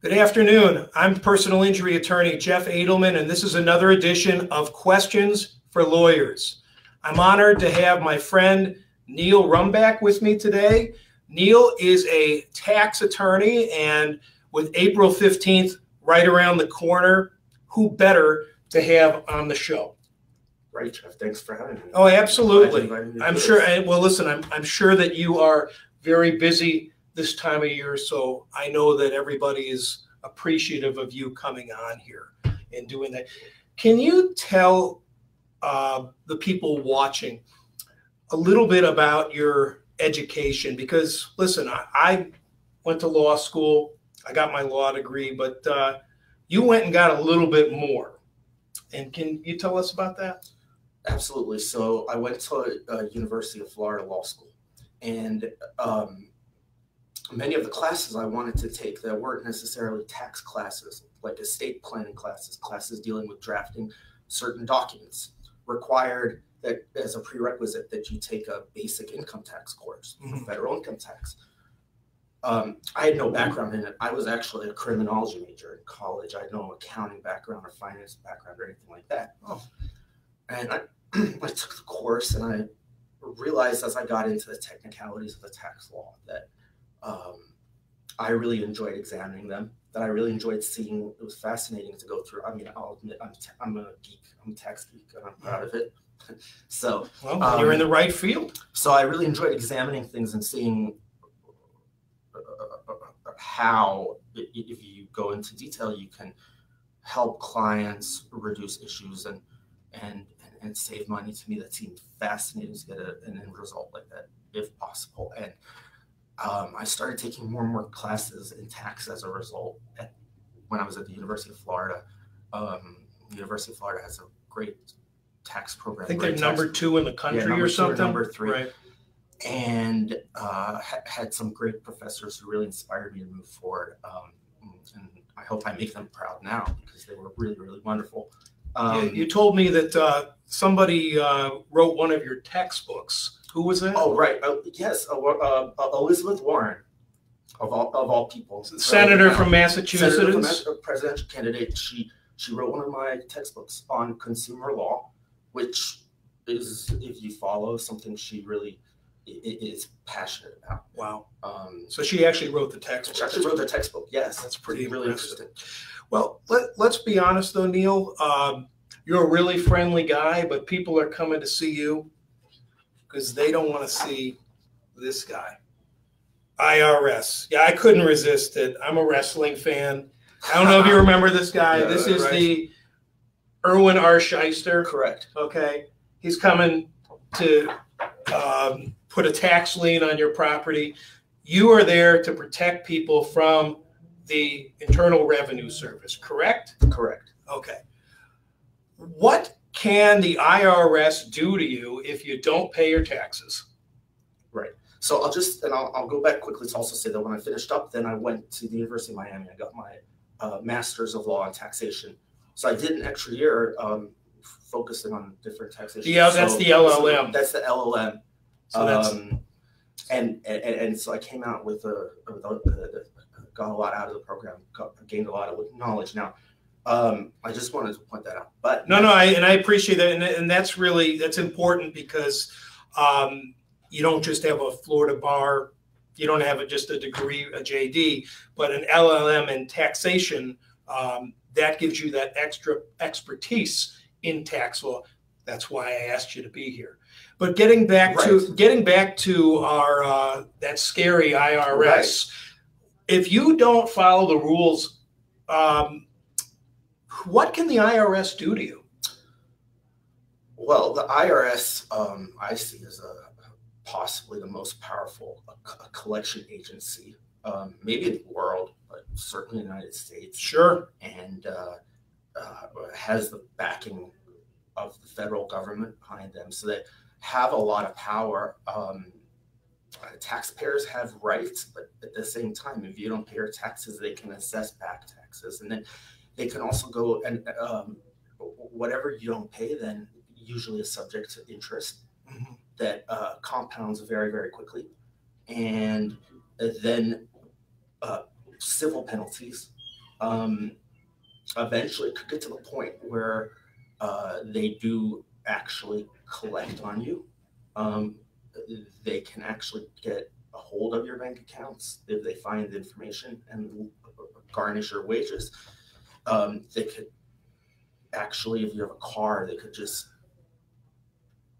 Good afternoon. I'm personal injury attorney Jeff Adelman, and this is another edition of Questions for Lawyers. I'm honored to have my friend Neil Rumbak with me today. Neil is a tax attorney, and with April 15th right around the corner, who better to have on the show? Right, Jeff. Thanks for having me. Oh, absolutely. Glad you invited me to I'm sure, well, listen, I'm, I'm sure that you are very busy this time of year, so I know that everybody is appreciative of you coming on here and doing that. Can you tell uh, the people watching a little bit about your education? Because listen, I, I went to law school, I got my law degree, but uh, you went and got a little bit more. And can you tell us about that? Absolutely. So I went to uh, University of Florida Law School, and um, many of the classes I wanted to take that weren't necessarily tax classes, like estate planning classes, classes dealing with drafting certain documents, required that as a prerequisite that you take a basic income tax course, Mhm. federal income tax. Um, I had no background in it. I was actually a criminology major in college. I had no accounting background or finance background or anything like that. Oh. And I, I took the course and I realized as I got into the technicalities of the tax law that um, I really enjoyed examining them. That I really enjoyed seeing. It was fascinating to go through. I mean, I'll admit I'm, t- I'm a geek. I'm a tax geek, and I'm proud of it. so, Well, you're in the right field. so I really enjoyed examining things and seeing uh, how, i- i- if you go into detail, you can help clients reduce issues and and and, and save money. To me, that seemed fascinating to get a, an end result like that, if possible. And um, I started taking more and more classes in tax as a result. At, when I was at the University of Florida, um, University of Florida has a great tax program. I think they're number tax two in the country number or two or something. number three. Right. and uh, ha- had some great professors who really inspired me to move forward. Um, and I hope I make them proud now because they were really, really wonderful. Um, you, you told me that uh, somebody uh, wrote one of your textbooks. Who was that? oh, right. Uh, yes, uh, uh, Elizabeth Warren, of all, of all people. Senator from Senator Massachusetts. from Mass- uh, presidential candidate. She she wrote one of my textbooks on consumer law, which is, if you follow, something she really is passionate about. wow. Um, So she actually wrote the text. she actually wrote the textbook. Yes, That's pretty really impressive. interesting. Well, let, let's be honest though, Neil. Um, you're a really friendly guy, but people are coming to see you because they don't want to see this guy. IRS. Yeah, I couldn't resist it. I'm a wrestling fan. I don't know if you remember this guy. Yeah, this is right. the Irwin R. Schyster. Correct. Okay, he's coming to um, put a tax lien on your property. You are there to protect people from the Internal Revenue Service, correct? Correct. Okay. What can the IRS do to you if you don't pay your taxes? Right. So I'll just and I'll, I'll go back quickly to also say that when I finished up, then I went to the University of Miami. I got my uh, master's of law and taxation. So I did an extra year um, focusing on different taxation. Yeah, that's So- the LLM. that's the LLM. So that's um, and, and and so I came out with a, with a, a- got a lot out of the program, got, gained a lot of knowledge. Now, um, I just wanted to point that out. But no, no, I, and I appreciate that, and, and that's really that's important because um, you don't just have a Florida bar, you don't have a, just a degree, a JD, but an LLM in taxation um, that gives you that extra expertise in tax law. That's why I asked you to be here. But getting back to getting back to our uh, that scary IRS, if you don't follow the rules, um, what can the IRS do to you? Well, the IRS, um, I see as a possibly the most powerful uh, co- collection agency, um, maybe in the world, but certainly in the United States, Sure. and uh, uh, has the backing of the federal government behind them. So they have a lot of power. Um, uh, taxpayers have rights, but at the same time, if you don't pay your taxes, they can assess back taxes, and then they can also go and um, whatever you don't pay, then usually is subject to interest Mhm. that uh, compounds very, very quickly, and then uh, civil penalties um, eventually it could get to the point where uh, they do actually collect on you. Um, they can actually get a hold of your bank accounts if they find the information and garnish your wages. Um, they could actually, if you have a car, they could just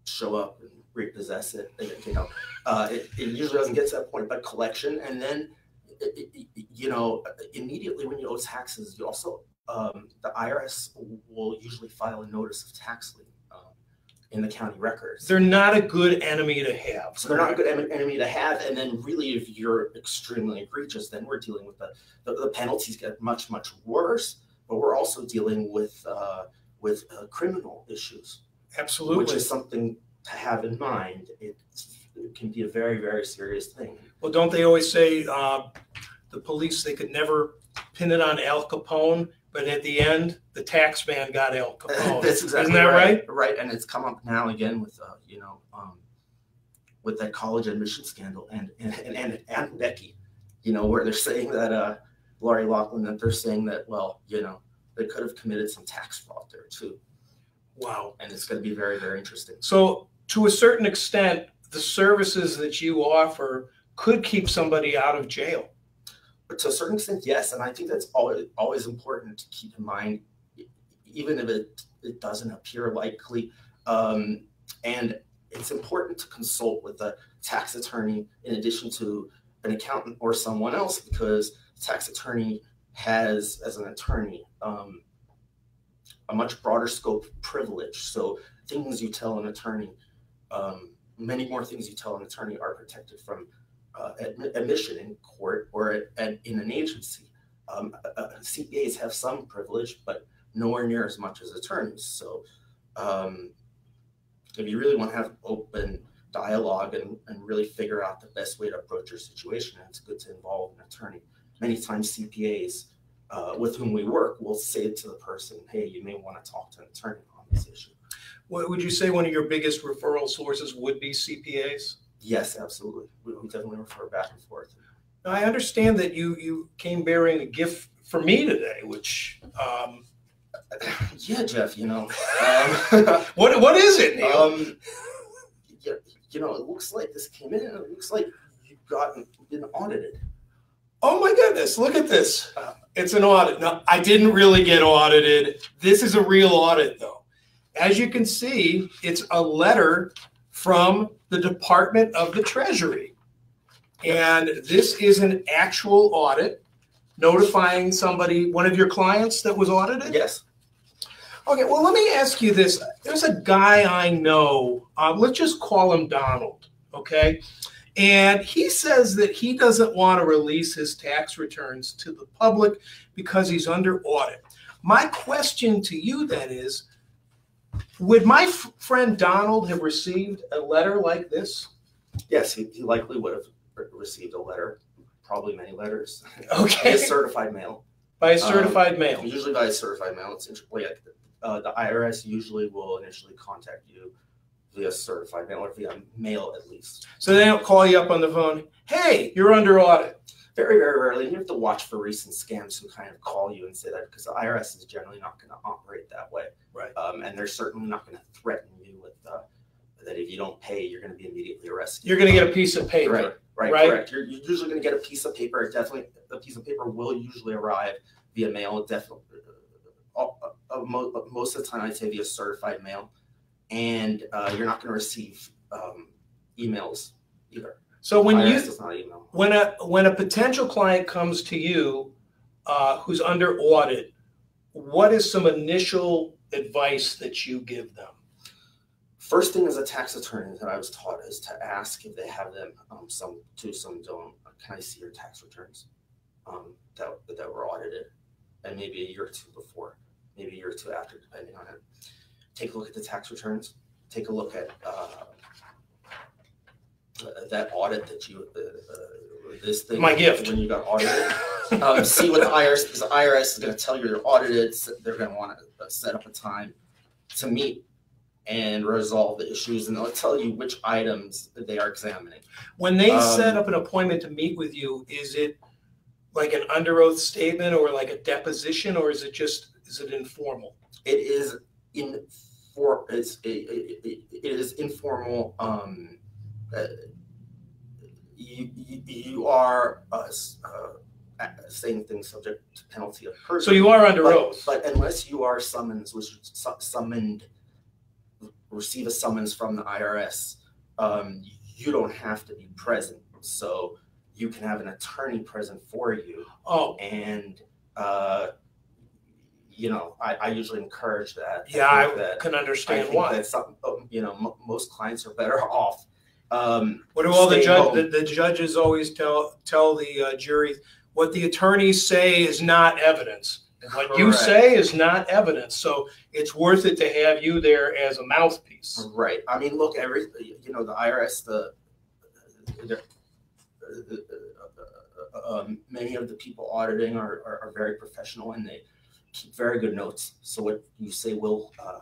show up and repossess it. You know, uh, it, it, usually doesn't get to that point, but collection, and then it, it, you know, immediately when you owe taxes, you also um, the IRS will usually file a notice of tax lien um, in the county records. They're not a good enemy to have. So they're not a good enemy to have. And then, really, if you're extremely egregious, then we're dealing with the the, the penalties get much much worse. But we're also dealing with uh, with uh, criminal issues. Absolutely, which is something to have in mind. It, it can be a very very serious thing. Well, don't they always say uh, the police they could never pin it on Al Capone, but at the end, the tax man got Al Capone. That's exactly Isn't that right? right? Right, and it's come up now again with uh, you know um, with that college admission scandal and and and, and, and Becky, you know, where they're saying that uh, Lori Loughlin that they're saying that well, you know, they could have committed some tax fraud there too. Wow, and it's going to be very very interesting. So, to a certain extent, the services that you offer could keep somebody out of jail. But to a certain extent, yes, and I think that's always always important to keep in mind, even if it it doesn't appear likely. Um, and it's important to consult with a tax attorney in addition to an accountant or someone else because tax attorney has, as an attorney, um, a much broader scope privilege. So things you tell an attorney, um, many more things you tell an attorney are protected from uh, admission in court or at, at, in an agency. Um, uh, uh CPAs have some privilege, but nowhere near as much as attorneys. So, um, if you really want to have open dialogue and, and really figure out the best way to approach your situation, it's good to involve an attorney. Many times, CPAs uh, with whom we work will say to the person, "Hey, you may want to talk to an attorney on this issue." What would you say one of your biggest referral sources would be CPAs? Yes, absolutely. We, we definitely refer back and forth. Now, I understand that you you came bearing a gift for me today, which. Um, yeah, Jeff. You know, um, what what is it? Neil? Um, yeah, you know, it looks like this came in. It looks like you've gotten been audited. Oh my goodness! Look at this. It's an audit. Now, I didn't really get audited. This is a real audit, though. As you can see, it's a letter from the Department of the Treasury. And this is an actual audit notifying somebody, one of your clients that was audited? Yes. Okay, well, let me ask you this. There's a guy I know, uh, let's just call him Donald, okay? And he says that he doesn't want to release his tax returns to the public because he's under audit. My question to you then is would my f- friend Donald have received a letter like this? Yes, he, he likely would have received a letter, probably many letters. Okay. A certified mail. By a certified um, mail. Usually by a certified mail. It's like uh, the IRS usually will initially contact you via certified mail or via mail at least. So they don't call you up on the phone. Hey, you're under audit. Very, very rarely. You have to watch for recent scams who kind of call you and say that because the IRS is generally not going to operate that way. Right. Um, and they're certainly not going to threaten you with uh, that if you don't pay, you're going to be immediately arrested. You're going to get a piece of paper. Right. Right. right? Correct. You're, you're usually going to get a piece of paper. Definitely, a piece of paper will usually arrive via mail. Definitely, uh, uh, most of the time, I'd say via certified mail, and uh, you're not going to receive um, emails either. So when you when a when a potential client comes to you uh, who's under audit, what is some initial advice that you give them? First thing as a tax attorney that I was taught is to ask if they have them. Um, some do, some don't. Can I see your tax returns um, that that were audited, and maybe a year or two before, maybe a year or two after, depending on it. Take a look at the tax returns. Take a look at uh, that audit that you uh, uh, this thing. My gift when you got audited. um, see what the IRS because the IRS is going to tell you you're audited. So they're going to want to set up a time to meet and resolve the issues, and they'll tell you which items they are examining. When they um, set up an appointment to meet with you, is it like an under oath statement or like a deposition, or is it just is it informal? It is in for it's it, it, it is informal. Um, uh, you, you, you are uh, uh, saying things subject to penalty of perjury. So you are under but, oath. But unless you are summoned, was summoned, receive a summons from the IRS, um, you don't have to be present. So you can have an attorney present for you. Oh, and uh, you know, I, I usually encourage that. yeah, I, that, can I understand think why. that some, um, you know, m- most clients are better off. Um, What do all the judge, the, the judges always tell, tell the uh, jury, what the attorneys say is not evidence. And what you say is not evidence, so it's worth it to have you there as a mouthpiece. Right. I mean, look, every you know, the IRS, the, the, the uh, um, many of the people auditing are, are, are very professional and they very good notes. So what you say will uh,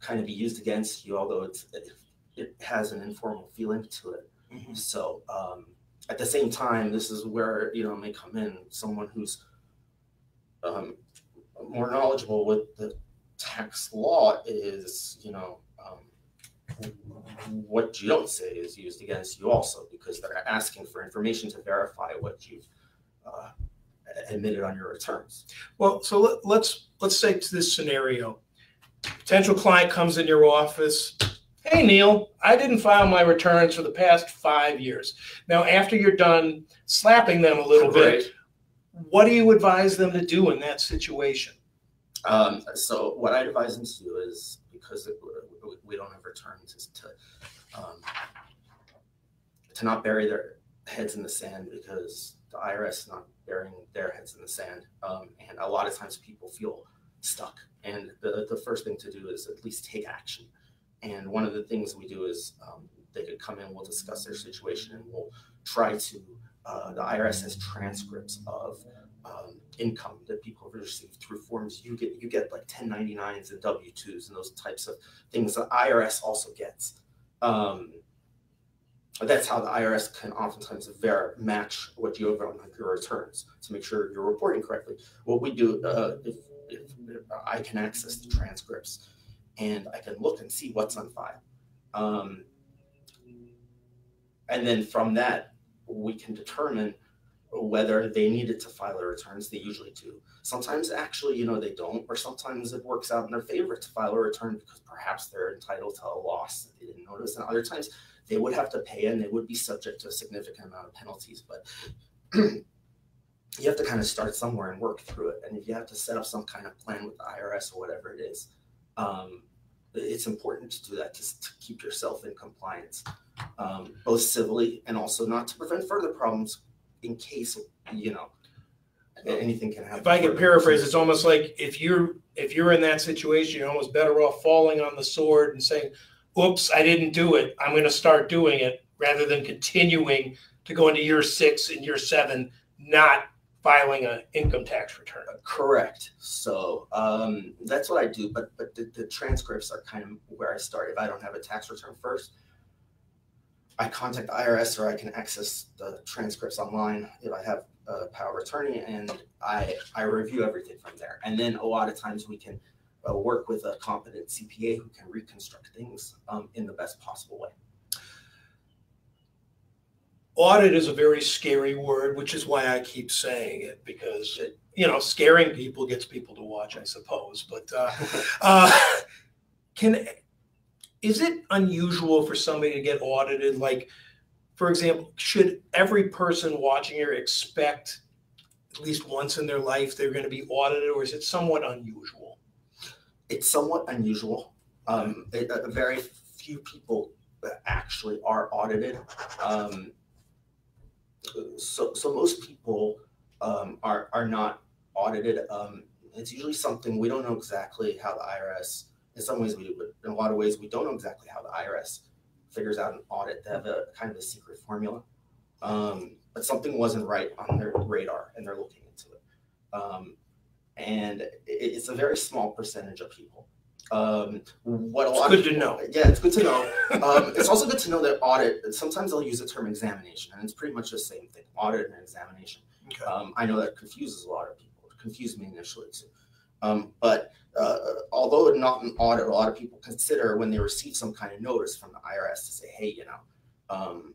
kind of be used against you, although it's it, it has an informal feeling to it. Mhm. So um, at the same time, this is where you know may come in someone who's um, more knowledgeable with the tax law is you know um, what you don't say is used against you also because they're asking for information to verify what you've uh, admitted on your returns. Well, so let, let's, let's say to this scenario. Potential client comes in your office. Hey, Neil, I didn't file my returns for the past five years. Now, after you're done slapping them a little bit, what do you advise them to do in that situation? Um, so what I advise them to do is because we- don't have returns is to um, to not bury their heads in the sand because IRS not burying their heads in the sand. Um, and a lot of times people feel stuck. And the, the first thing to do is at least take action. And one of the things we do is um, they could come in, we'll discuss their situation, and we'll try to. Uh, the IRS has transcripts of um, income that people have received through forms. You get you get like 1099s and W2s and those types of things. The IRS also gets. Um, that's how the IRS can oftentimes ver- match what you have on your returns to make sure you're reporting correctly. What we do, uh, if, if, if I can access the transcripts and I can look and see what's on file. Um, and then from that, we can determine whether they needed to file their returns. They usually do. Sometimes, actually, you know, they don't, or sometimes it works out in their favor to file a return because perhaps they're entitled to a loss that they didn't notice. And other times, they would have to pay and they would be subject to a significant amount of penalties. But you have to kind of start somewhere and work through it. And if you have to set up some kind of plan with the IRS or whatever it is, um, it's important to do that just to keep yourself in compliance, um, both civilly and also not to prevent further problems in case you know anything can happen. If I can paraphrase, it's almost like if you're if you're in that situation, you're almost better off falling on the sword and saying, "Oops, I didn't do it. I'm going to start doing it," rather than continuing to go into year six and year seven not filing an income tax return. Correct. So um, that's what I do. But but the, the transcripts are kind of where I start. If I don't have a tax return first, I contact the IRS or I can access the transcripts online if I have a power of attorney, and I I review everything from there. And then a lot of times we can uh, work with a competent CPA who can reconstruct things um, in the best possible way. Audit is a very scary word, which is why I keep saying it because it, you know, scaring people gets people to watch, I suppose. But uh, uh, can is it unusual for somebody to get audited? Like, for example, should every person watching here expect at least once in their life they're going to be audited, or is it somewhat unusual? it's somewhat unusual. Um, it, uh, very few people actually are audited. Um, so, so most people um, are are not audited. Um, it's usually something we don't know exactly how the IRS. In some ways we do, but in a lot of ways we don't know exactly how the IRS figures out an audit. They have a kind of a secret formula. Um, but something wasn't right on their radar, and they're looking into it. Um, and it, it's a very small percentage of people. Um, what a It's lot good of to people- know. Yeah, it's good to know. Um, it's also good to know that audit. Sometimes they'll use the term examination, and it's pretty much the same thing: audit and examination. Okay. Um, I know that confuses a lot of people. It confused me initially too. Um, but uh, although not an audit, a lot of people consider when they receive some kind of notice from the IRS to say, hey, you know, um,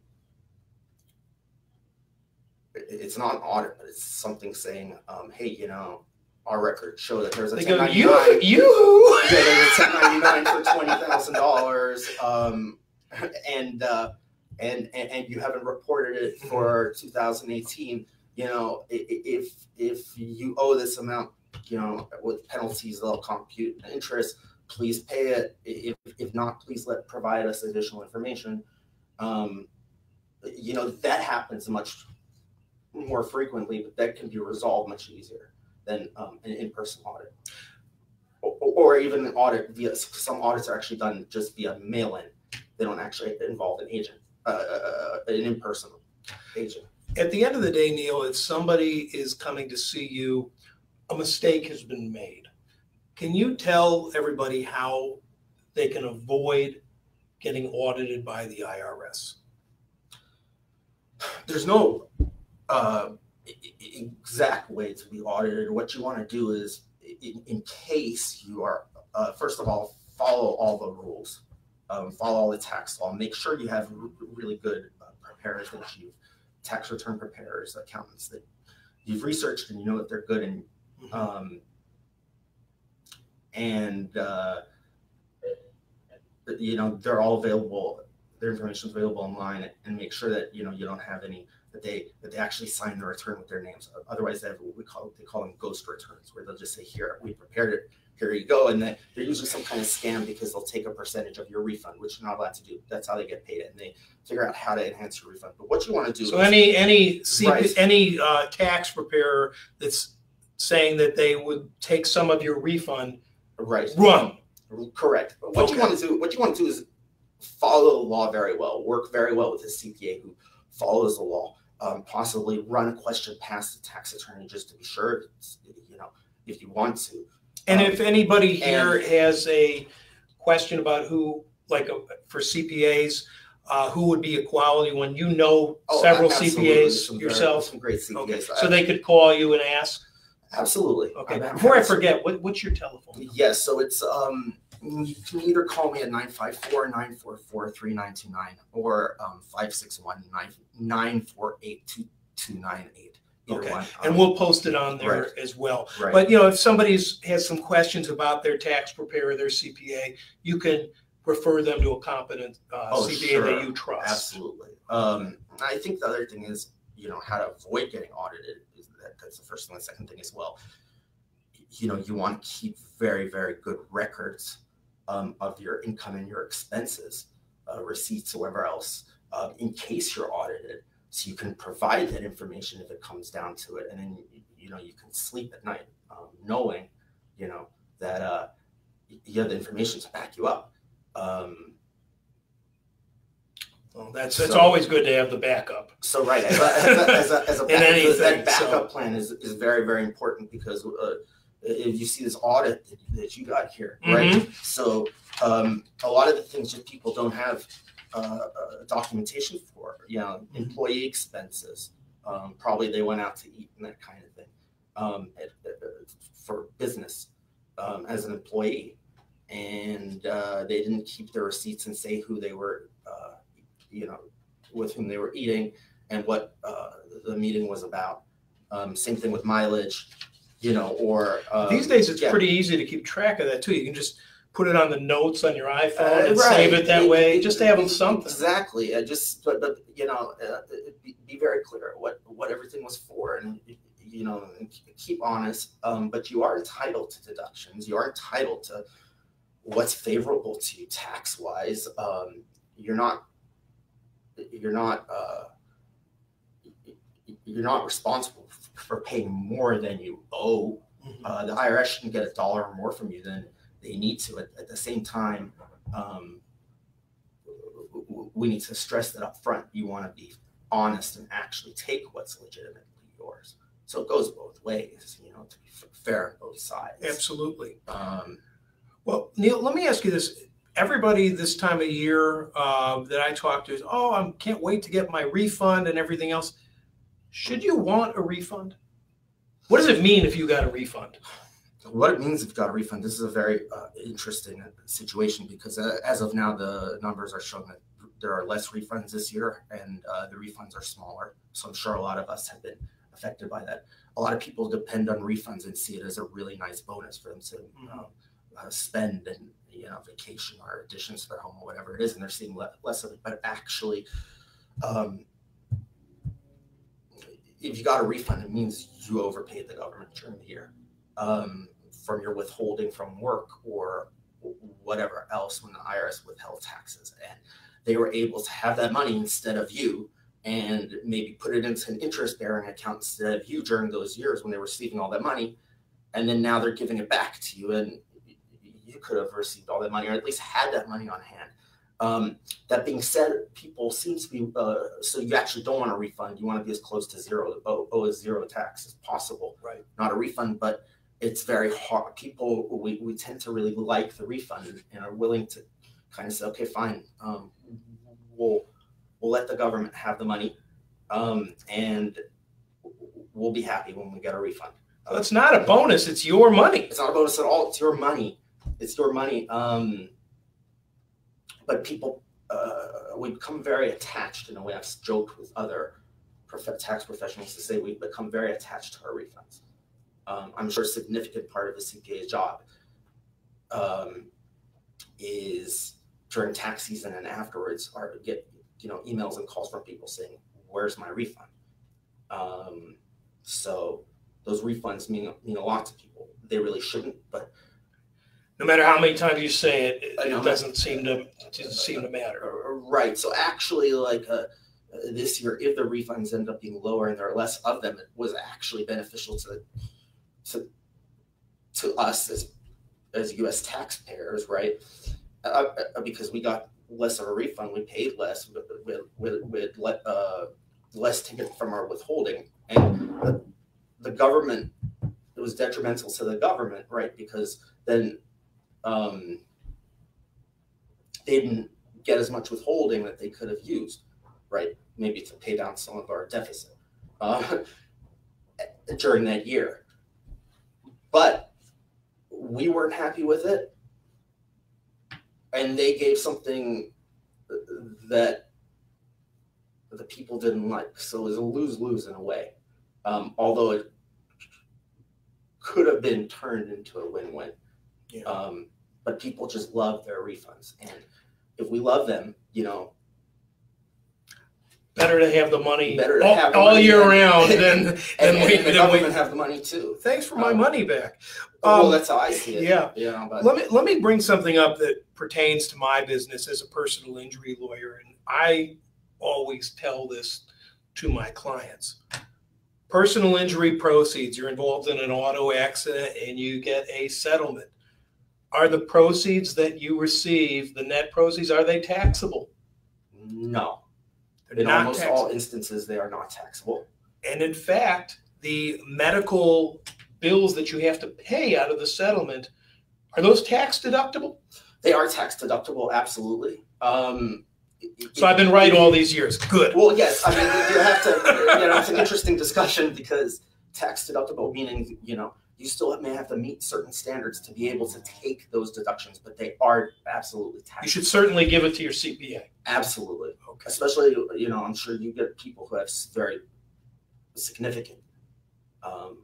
it's not an audit, but it's something saying, um, hey, you know, our records show that there's a They go, 1099 you, you. yeah, there's a 1099 for twenty thousand dollars, um, and, uh, and and and you haven't reported it for 2018. You know, if if you owe this amount, you know, with penalties, they'll compute interest. Please pay it. If if not, please let provide us additional information. Um, you know, that happens much more frequently, but that can be resolved much easier than um, an in-person audit or, or even an audit via some audits are actually done just via mail-in. They don't actually involve an agent, uh, uh, an in-person agent. At the end of the day, Neil, if somebody is coming to see you, a mistake has been made. Can you tell everybody how they can avoid getting audited by the IRS? There's no uh, exact way to be audited. What you want to do is, in, in case you are, uh, first of all, follow all the rules, um, follow all the tax law. Make sure you have really good uh, preparers that you've tax return preparers, accountants that you've researched and you know that they're good and um, and uh, you know they're all available their information is available online and make sure that you know you don't have any that they that they actually sign the return with their names. Otherwise they have what we call they call them ghost returns where they'll just say here we prepared it. Here you go. And then they're usually some kind of scam because they'll take a percentage of your refund which you're not allowed to do. That's how they get paid and they figure out how to enhance your refund. But what you want to do So is- any, any, Right. any uh, tax preparer that's saying that they would take some of your refund, right run. Correct. But what Okay. you want to do, what you want to do is follow the law very well, work very well with a CPA who follows the law, um, possibly run a question past the tax attorney just to be sure, you know, if you want to. And Um, if anybody here has a question about who, like uh, for CPAs, uh, who would be a quality one, you know Oh, several. CPAs Some very- yourself. Some great CPAs. Okay, so they could call you and ask. Absolutely. Okay, before I forget, what, what's your telephone? number? Yes, so it's um you can either call me at 954-944-3929 or um 561-948-2298. Okay, one. And Um, we'll post it on there Right. as well. right. But you know, if somebody's has some questions about their tax preparer, their CPA, you can refer them to a competent uh, Oh, CPA that you trust. Absolutely. Um, I think the other thing is, you know, how to avoid getting audited. That's the first thing. The second thing as well, you know, you want to keep very, very good records um, of your income and your expenses, uh, receipts, or whatever else, uh, in case you're audited. So you can provide that information if it comes down to it, and then you, know you can sleep at night um, knowing, you know, that uh, you have the information to back you up. Um, Well, that's it's So- always good to have the backup. So right, as a, as a, as a, as a In back- anything, that backup plan is, is very very important because uh, if you see this audit that, that you got here, right? Mm-hmm. So um, a lot of the things that people don't have uh, uh, documentation for, you know, Mhm. employee expenses, um, probably they went out to eat and that kind of thing, um, at- at- for business um, as an employee, and uh, they didn't keep their receipts and say who they were, uh, you know, with whom they were eating and what uh, the meeting was about. Um, same thing with mileage, you know, or um, These days, it's yeah. pretty easy to keep track of that too. You can just put it on the notes on your iPhone Uh, and right. save it that It- way. it- just to have something. Exactly. I just, but, but you know, uh, be, be very clear what what everything was for, and you know, and keep honest. Um, but you are entitled to deductions. You are entitled to what's favorable to you tax wise. Um, you're not. You're not. Uh, you're not responsible for paying more than you owe Mhm. uh, the IRS shouldn't get a dollar or more from you than they need to. At, at the same time, um, we need to stress that up front. You want to be honest and actually take what's legitimately yours. So it goes both ways, you know, to be f- fair on both sides. Absolutely. Um, Well, Neil, let me ask you this. Everybody this time of year uh, that I talk to is, oh, I can't wait to get my refund and everything else. should you want a refund? What does it mean if you got a refund? What it means if you got a refund, this is a very uh, interesting situation because uh, as of now, the numbers are showing that there are less refunds this year and uh, the refunds are smaller. So I'm sure a lot of us have been affected by that. A lot of people depend on refunds and see it as a really nice bonus for them to mm-hmm. uh, spend and you know vacation or additions to their home or whatever it is, and they're seeing le- less of it. But actually, um, if you got a refund, it means you overpaid the government during the year um, from your withholding from work or whatever else when the IRS withheld taxes. And they were able to have that money instead of you and maybe put it into an interest bearing account instead of you during those years when they were receiving all that money. And then now they're giving it back to you. And you could have received all that money or at least had that money on hand. Um, that being said, people seem to be uh, so you actually don't want a refund. You want to be as close to zero, owe, owe as zero tax as possible. Right. Not a refund, but it's very hard. People we, we tend to really like the refund and are willing to kind of say, okay, fine, um, we'll we'll let the government have the money, um, and we'll be happy when we get a refund. So it's not a bonus; it's your money. It's not a bonus at all. It's your money. It's your money. Um, but people uh, we become very attached in a way. I've joked with other prof- tax professionals to say we become very attached to our refunds. Um, I'm sure a significant part of the CPA's job um, is during tax season and afterwards are get you know emails and calls from people saying, "Where's my refund?" Um, so those refunds mean mean a lot to people. They really shouldn't, but no matter how many times you say it, it, it doesn't seem to, to seem to matter. Uh, uh, right. So actually, like uh, this year, if the refunds end up being lower and there are less of them, it was actually beneficial to to to us as as U.S. taxpayers, right? Uh, uh, because we got less of a refund, we paid less with with with, with uh, less taken from our withholding, and the, the government it was detrimental to the government, right? Because then um, they didn't get as much withholding that they could have used, right? Maybe to pay down some of our deficit uh, during that year. But we weren't happy with it. And they gave something that the people didn't like. So it was a lose lose in a way. Um, although it could have been turned into a win win. Yeah. Um, but people just love their refunds. And if we love them, you know, better to have the money better all, have all year than, round than, than and, we and the government we, have the money too. Thanks for my um, money back. Um, well, that's how I see it. Yeah. Yeah. But. Let me let me bring something up that pertains to my business as a personal injury lawyer, and I always tell this to my clients. Personal injury proceeds. You're involved in an auto accident and you get a settlement are the proceeds that you receive, the net proceeds, are they taxable? No. They're in almost taxable. all instances, they are not taxable. And in fact, the medical bills that you have to pay out of the settlement, are those tax deductible? They are tax deductible, absolutely. Um, so I've been right all these years. Good. Well, yes. I mean, you have to. You know, it's an interesting discussion because tax deductible meaning you know you still may have to meet certain standards to be able to take those deductions, but they are absolutely taxable. You should certainly give it to your CPA. Absolutely. Okay. Especially, you know, I'm sure you get people who have very significant um,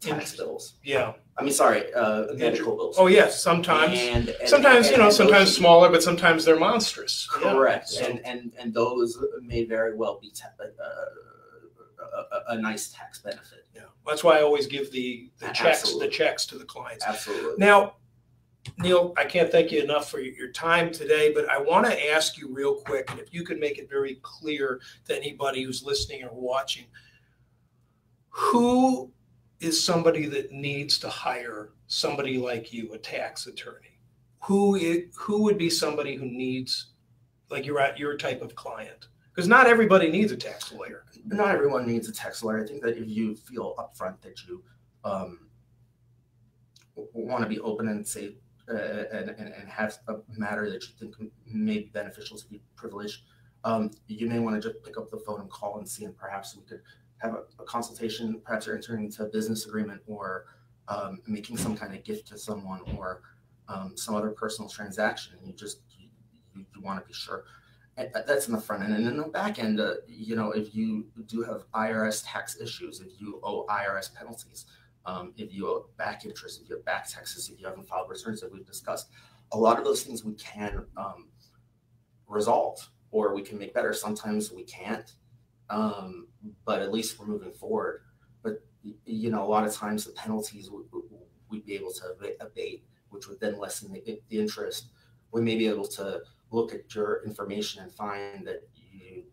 tax bills. Yeah. I mean, sorry, uh, medical bills. Oh yes, sometimes. And, and sometimes and, you know, sometimes smaller, but sometimes they're monstrous. Correct, yeah. and and and those may very well be uh, a, a, nice tax benefit. Yeah, that's why I always give the, the checks Absolutely. the checks to the clients. Absolutely. Now, Neil, I can't thank you enough for your time today, but I want to ask you real quick, and if you could make it very clear to anybody who's listening or watching, who is somebody that needs to hire somebody like you, a tax attorney? Who is, who would be somebody who needs, like you're at your type of client? Because not everybody needs a tax lawyer not everyone needs a tax lawyer. I think that if you feel upfront that you um, want to be open and say uh, and, and, and have a matter that you think may be beneficial to be privileged, um, you may want to just pick up the phone and call and see, and perhaps we could have a, a consultation. Perhaps you're entering into a business agreement or um, making some kind of gift to someone or um, some other personal transaction. You just you, you want to be sure. That's in the front end, and in the back end, uh, you know, if you do have IRS tax issues, if you owe IRS penalties, um, if you owe back interest, if you have back taxes, if you haven't filed returns that we've discussed, a lot of those things we can um, resolve or we can make better. Sometimes we can't, um, but at least we're moving forward. But you know, a lot of times the penalties we, would be able to abate, which would then lessen the, the interest. We may be able to look at your information and find that you,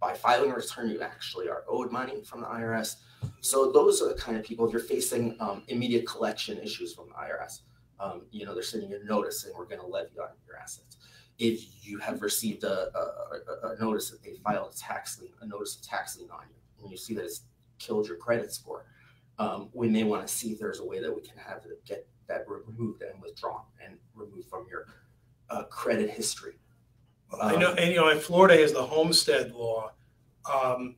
by filing a return, you actually are owed money from the IRS. So those are the kind of people, if you're facing um, immediate collection issues from the IRS, um, you know, they're sending you a notice saying we're going to levy on your assets. If you have received a, a, a, notice that they filed a tax lien, a notice of tax lien on you, and you see that it's killed your credit score, um, we may want to see if there's a way that we can have it get that were removed and withdrawn and removed from your uh, credit history. Um, I know, and you know, in Florida has the homestead law. Um,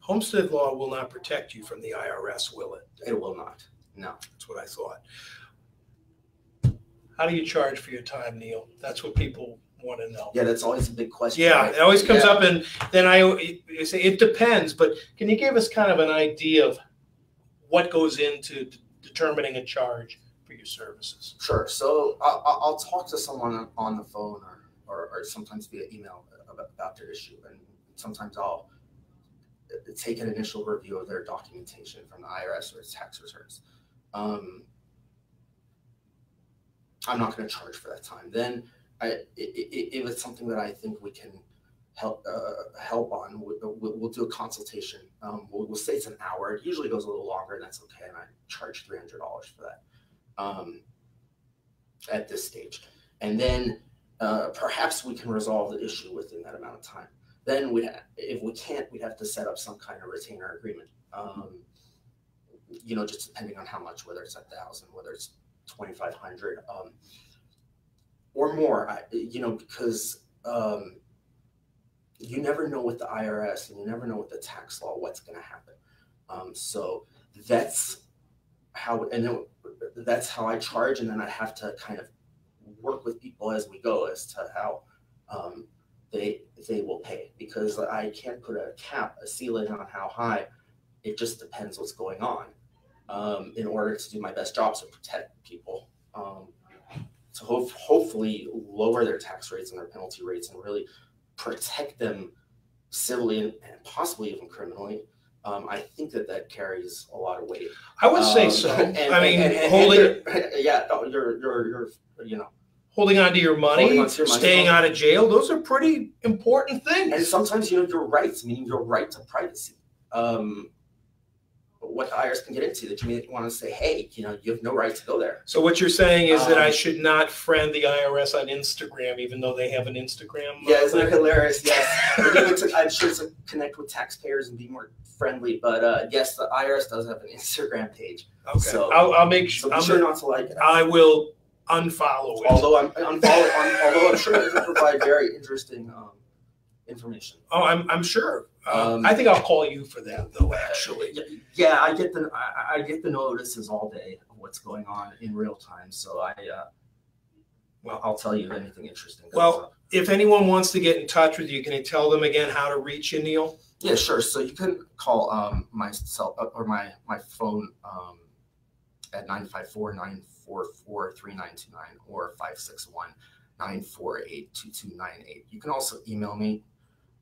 homestead law will not protect you from the IRS, will it? It will not. No, that's what I thought. How do you charge for your time, Neil? That's what people want to know. Yeah, that's always a big question. Yeah, right? it always comes yeah. up, and then I say it depends. But can you give us kind of an idea of what goes into determining a charge your services? Sure. So I'll, I'll talk to someone on the phone or, or, or sometimes via email about, about their issue, and sometimes I'll take an initial review of their documentation from the IRS or tax returns. Um, I'm not going to charge for that time. Then, I, if it's something that I think we can help uh, help on, we'll, we'll, do a consultation. Um, we'll, we'll, say it's an hour. It usually goes a little longer, and that's okay. And I charge three hundred dollars for that um, at this stage. And then uh, perhaps we can resolve the issue within that amount of time. Then we, if we can't, we'd have to set up some kind of retainer agreement. Um, you know, just depending on how much, whether it's a thousand, whether it's 2500 um, or more I, you know because um, you never know with the irs and you never know with the tax law what's going to happen um, so that's how and that's how i charge and then i have to kind of work with people as we go as to how um, they they will pay because i can't put a cap a ceiling on how high it just depends what's going on um, in order to do my best job to protect people. Um, to ho- hopefully lower their tax rates and their penalty rates and really protect them civilly and possibly even criminally. Um, I think that that carries a lot of weight. I would say um, so. And, I mean, and, and, holding, yeah, you're, you're, you're, you know, holding on to your money, on to your money staying out of jail, those are pretty important things. And sometimes, you know, your rights, meaning your right to privacy. Um, what the IRS can get into that you may want to say, hey, you know, you have no right to go there. So what you're saying is um, that I um, should not friend the IRS on Instagram, even though they have an Instagram. Yeah, isn't it hilarious? Yes, I'm sure to connect with taxpayers and be more friendly. But uh, yes, the IRS does have an Instagram page. Okay, so I'll, I'll make sure. So sure not to like it. I will unfollow it. Although I'm unfollow, although I'm sure it can provide very interesting um, information. Oh, I'm I'm sure. Um, I think I'll call you for that though. Actually, yeah, I get the I, I, get the notices all day of what's going on in real time. So I, uh, well, I'll tell you if anything interesting. well, up. if anyone wants to get in touch with you, can you tell them again how to reach you, Neil? Yeah, sure. So you can call um, my cell uh, or my my phone um, at 954-944-3929 or 561 948 2298. You can also email me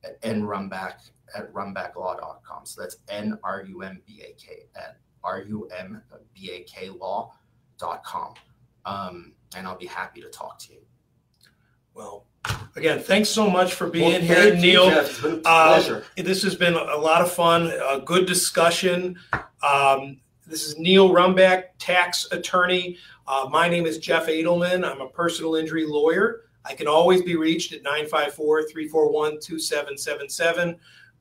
at nrumbak at rumbaklaw.com. So that's N R U M B A K at R U M B A K law.com. Um, and I'll be happy to talk to you. Well, again, thanks so much for being well, here, Neil. You, uh, this has been a lot of fun, a good discussion. Um, this is Neil Rumbak, tax attorney. Uh, my name is Jeff Adelman. I'm a personal injury lawyer. I can always be reached at 954 341 2777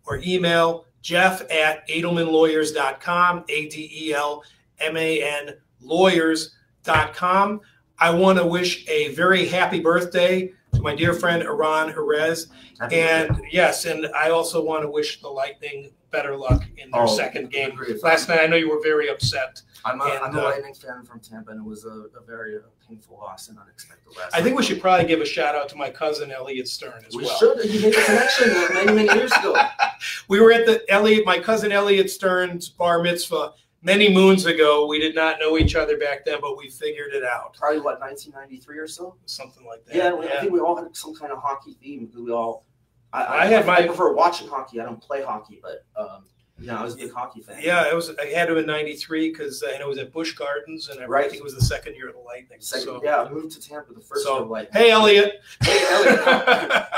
or email jeff at adelmanlawyers.com, A D E L M A N lawyers.com. I want to wish a very happy birthday to my dear friend Iran Jerez. Happy And birthday. yes, and I also want to wish the Lightning better luck in their Oh, second game. agreed. Last night, I know you were very upset. I'm a, and, I'm a uh, Lightning fan from Tampa, and it was a, a very uh, painful loss and unexpected loss. I think we should probably give a shout out to my cousin Elliot Stern as We well. should. He made a connection many, many years ago. We were at the Elliot, my cousin Elliot Stern's bar mitzvah many moons ago. We did not know each other back then, but we figured it out. Probably what 1993 or so. Something like that. Yeah, I think we all had some kind of hockey theme because we all. I, I had my- I prefer watching hockey. I don't play hockey, but um, know, I was a big hockey fan. Yeah, it was. I had to in '93 because and it was at Busch Gardens, and I Right. think it was the second year of the Lightning. Second, so, yeah, I moved to Tampa the first So, year of Lightning. hey, Elliot. Hey, Elliot.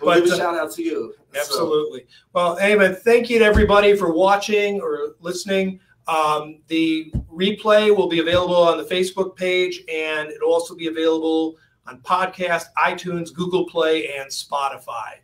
We'll But, give a uh, shout out to you. So, Absolutely. Well, hey, man, thank you to everybody for watching or listening. Um, the replay will be available on the Facebook page, and it'll also be available on podcast, iTunes, Google Play, and Spotify.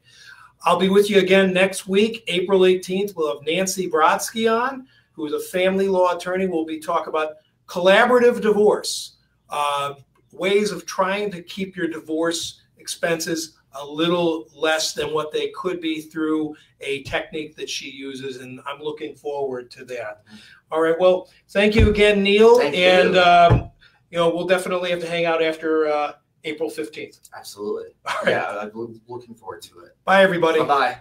I'll be with you again next week, April 18th. We'll have Nancy Brodsky on, who is a family law attorney. We'll be talking about collaborative divorce, uh, ways of trying to keep your divorce expenses a little less than what they could be through a technique that she uses, and I'm looking forward to that. All right. Well, thank you again, Neil, Thank you. and um, you know we'll definitely have to hang out after uh, April 15th. absolutely. All right. Yeah, I'm looking forward to it. Bye, everybody. Bye bye.